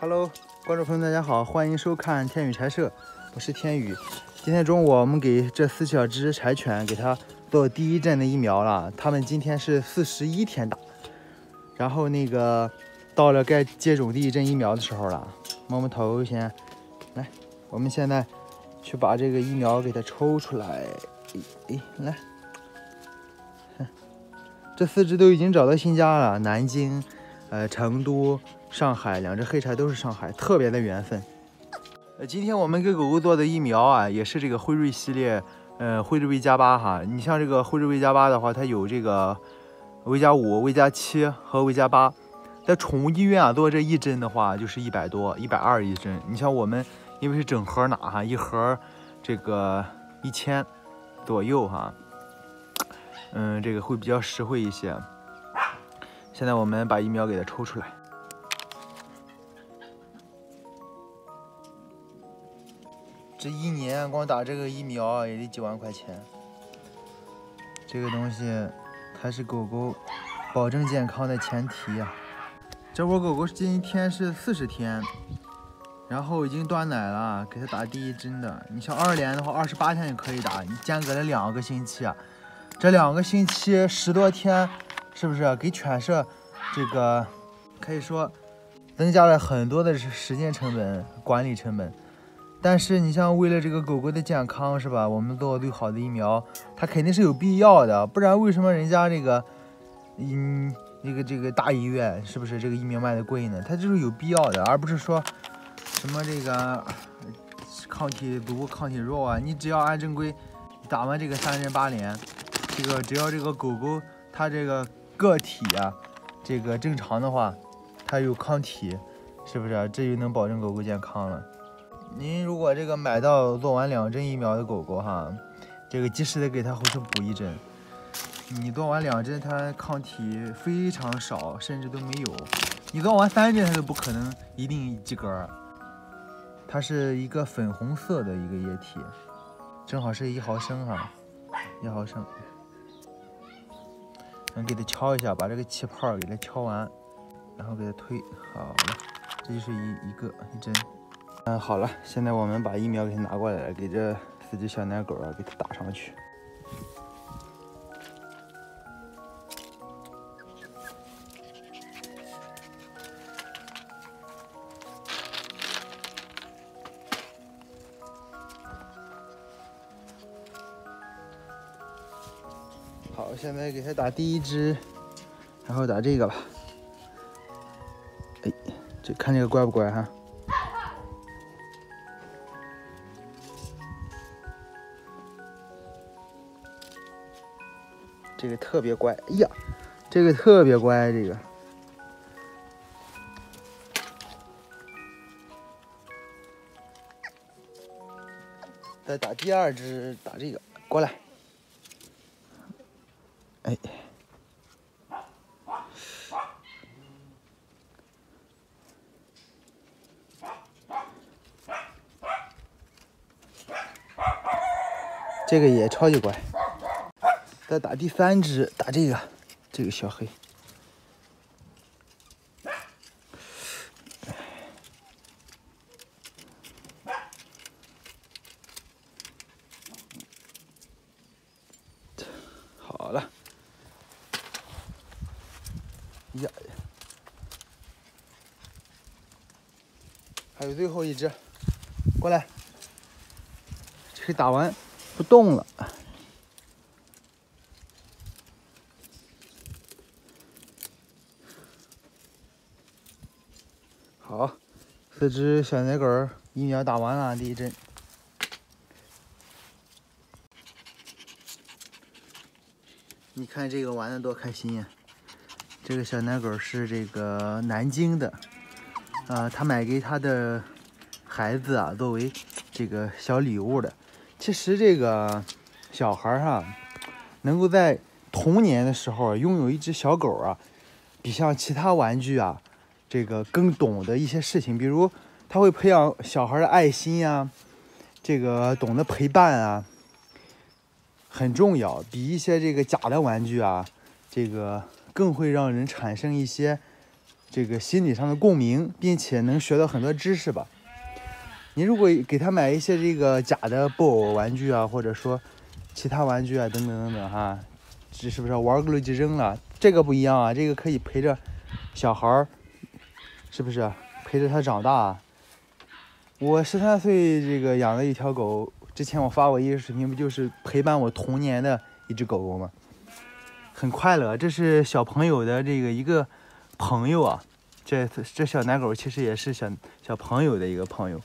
Hello，观众朋友，大家好，欢迎收看天宇柴舍，我是天宇。今天中午我们给这四小只柴犬给它做第一针的疫苗了，它们今天是四十一天打，然后那个到了该接种第一针疫苗的时候了，摸摸头先来，我们现在去把这个疫苗给它抽出来，哎哎来，这四只都已经找到新家了，南京。呃，成都、上海两只黑柴都是上海，特别的缘分。呃，今天我们给狗狗做的疫苗啊，也是这个辉瑞系列，呃，辉瑞 V 加八哈。你像这个辉瑞 V 加八的话，它有这个 V 加五、V 加七和 V 加八。在宠物医院啊，做这一针的话就是一百多、一百二一针。你像我们，因为是整盒拿哈，一盒这个一千左右哈，嗯，这个会比较实惠一些。现在我们把疫苗给它抽出来。这一年光打这个疫苗也得几万块钱。这个东西它是狗狗保证健康的前提呀。这窝狗狗今天是四十天，然后已经断奶了，给它打第一针的。你像二连的话，二十八天就可以打，你间隔了两个星期啊。这两个星期十多天。是不是给犬舍这个可以说增加了很多的时间成本、管理成本？但是你像为了这个狗狗的健康，是吧？我们做最好的疫苗，它肯定是有必要的。不然为什么人家这个嗯这个这个大医院是不是这个疫苗卖的贵呢？它就是有必要的，而不是说什么这个抗体毒、抗体弱啊。你只要按正规打完这个三针八连，这个只要这个狗狗它这个。个体啊，这个正常的话，它有抗体，是不是？这就能保证狗狗健康了。您如果这个买到做完两针疫苗的狗狗哈，这个及时的给它回去补一针。你做完两针，它抗体非常少，甚至都没有。你做完三针，它都不可能一定及格。它是一个粉红色的一个液体，正好是一毫升哈，一毫升。咱给它敲一下，把这个气泡给它敲完，然后给它推好了，这就是一一个一针。嗯，好了，现在我们把疫苗给它拿过来了，给这四只小奶狗啊，给它打上去。好，现在给它打第一只，然后打这个吧。哎，这看这个乖不乖哈？这个特别乖，哎呀，这个特别乖，这个。再打第二只，打这个，过来。哎，这个也超级乖。再打第三只，打这个，这个小黑。好了。呀，还有最后一只，过来，这个打完不动了。好，四只小奶狗疫苗打完了，第一针。你看这个玩的多开心呀！这个小奶狗是这个南京的，啊，他买给他的孩子啊，作为这个小礼物的。其实这个小孩哈，能够在童年的时候拥有一只小狗啊，比像其他玩具啊，这个更懂得一些事情。比如他会培养小孩的爱心呀，这个懂得陪伴啊，很重要，比一些这个假的玩具啊，这个。更会让人产生一些这个心理上的共鸣，并且能学到很多知识吧。你如果给他买一些这个假的布偶玩具啊，或者说其他玩具啊，等等等等哈，这是不是玩够了就扔了？这个不一样啊，这个可以陪着小孩儿，是不是陪着它长大？我十三岁这个养了一条狗，之前我发过一个视频，不就是陪伴我童年的一只狗狗吗？很快乐，这是小朋友的这个一个朋友啊，这这小奶狗其实也是小小朋友的一个朋友。